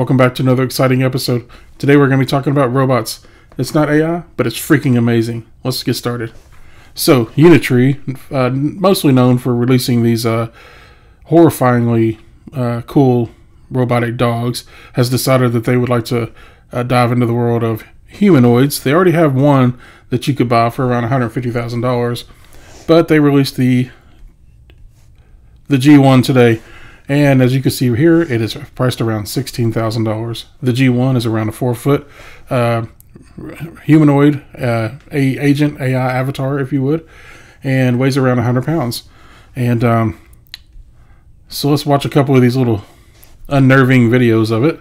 Welcome back to another exciting episode. Today we're going to be talking about robots. It's not AI, but it's freaking amazing. Let's get started. So, Unitree, uh, mostly known for releasing these uh, horrifyingly uh, cool robotic dogs, has decided that they would like to uh, dive into the world of humanoids. They already have one that you could buy for around $150,000, but they released the the G1 today and as you can see here, it is priced around $16,000. The G1 is around a four foot uh, humanoid uh, a agent AI avatar, if you would, and weighs around 100 pounds. And um, so let's watch a couple of these little unnerving videos of it.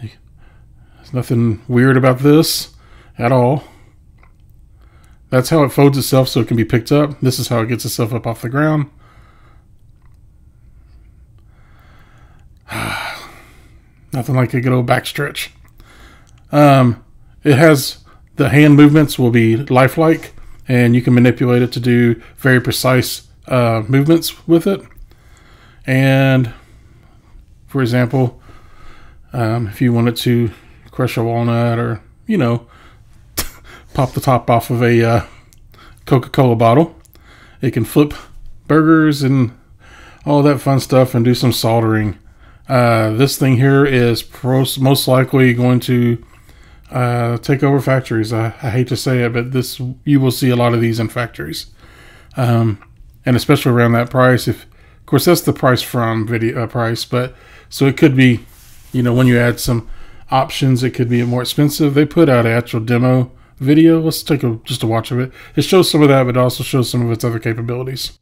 There's nothing weird about this at all. That's how it folds itself so it can be picked up. This is how it gets itself up off the ground. Nothing like a good old backstretch. Um, it has the hand movements will be lifelike, and you can manipulate it to do very precise uh, movements with it. And for example, um, if you wanted to crush a walnut or you know pop the top off of a uh, Coca-Cola bottle, it can flip burgers and all that fun stuff and do some soldering uh, this thing here is pros- most likely going to uh, take over factories. I, I, hate to say it, but this you will see a lot of these in factories, um, and especially around that price. If of course that's the price from video uh, price, but so it could be, you know, when you add some options, it could be more expensive. They put out an actual demo video. Let's take a just a watch of it. It shows some of that, but also shows some of its other capabilities.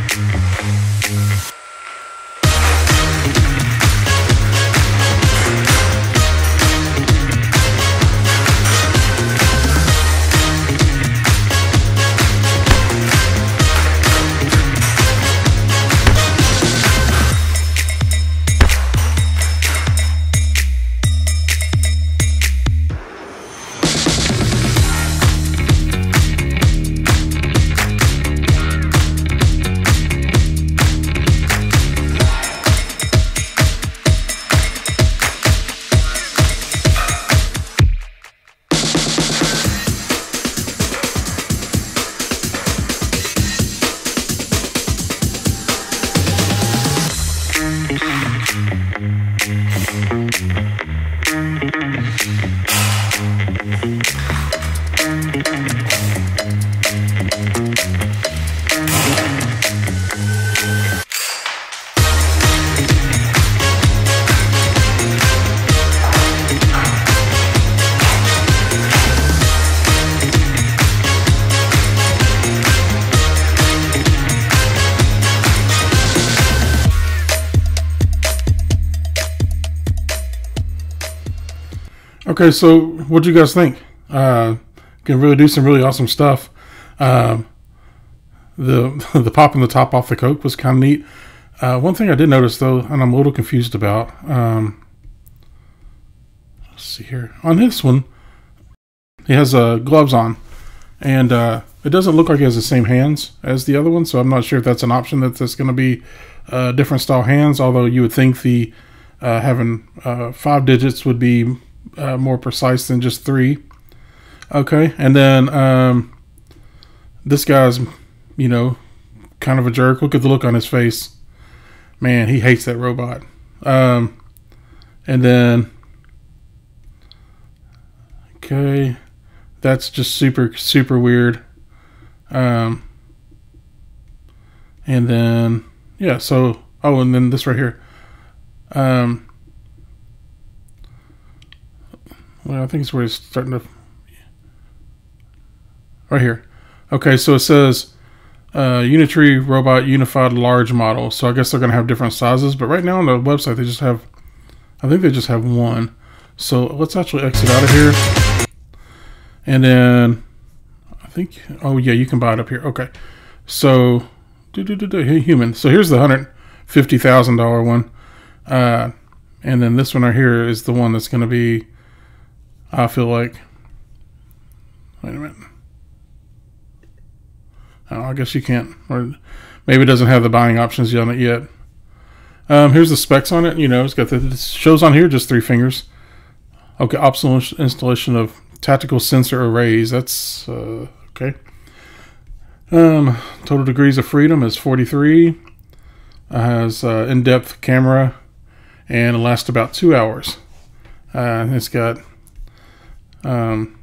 Mm-hmm. Okay, so what do you guys think? Uh, can really do some really awesome stuff. Um, the the popping the top off the Coke was kind of neat. Uh, one thing I did notice though, and I'm a little confused about. Um, let's see here on this one, he has uh, gloves on, and uh, it doesn't look like he has the same hands as the other one. So I'm not sure if that's an option that that's going to be uh, different style hands. Although you would think the uh, having uh, five digits would be uh, more precise than just three. Okay, and then um, this guy's, you know, kind of a jerk. Look at the look on his face. Man, he hates that robot. Um, and then, okay, that's just super, super weird. Um, and then, yeah, so, oh, and then this right here. Um, Well, I think it's where it's starting to. Right here. Okay, so it says uh, Unitree Robot Unified Large Model. So I guess they're going to have different sizes. But right now on the website, they just have. I think they just have one. So let's actually exit out of here. And then I think. Oh, yeah, you can buy it up here. Okay. So human. So here's the hundred fifty thousand dollar one, uh, and then this one right here is the one that's going to be. I feel like. Wait a minute. Oh, I guess you can't, or maybe it doesn't have the buying options on it yet. Um, here's the specs on it. You know, it's got the it shows on here just three fingers. Okay, optional installation of tactical sensor arrays. That's uh, okay. Um, total degrees of freedom is 43. It has uh, in-depth camera and it lasts about two hours. Uh, it's got um,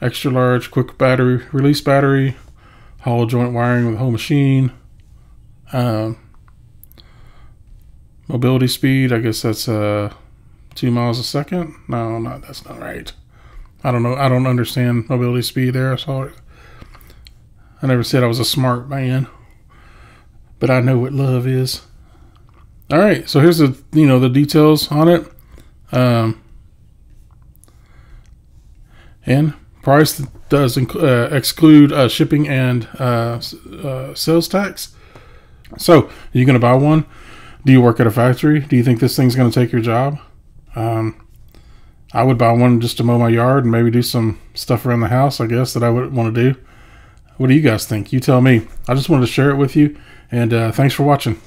extra large quick battery release battery, hollow joint wiring with the whole machine. Um, mobility speed, I guess that's uh, two miles a second. No, not that's not right. I don't know. I don't understand mobility speed there. I saw it. I never said I was a smart man, but I know what love is. All right, so here's the you know the details on it, um, and price does uh, exclude uh, shipping and uh, uh sales tax. So are you going to buy one? Do you work at a factory? Do you think this thing's going to take your job? Um, I would buy one just to mow my yard and maybe do some stuff around the house, I guess, that I would want to do. What do you guys think? You tell me. I just wanted to share it with you, and uh, thanks for watching.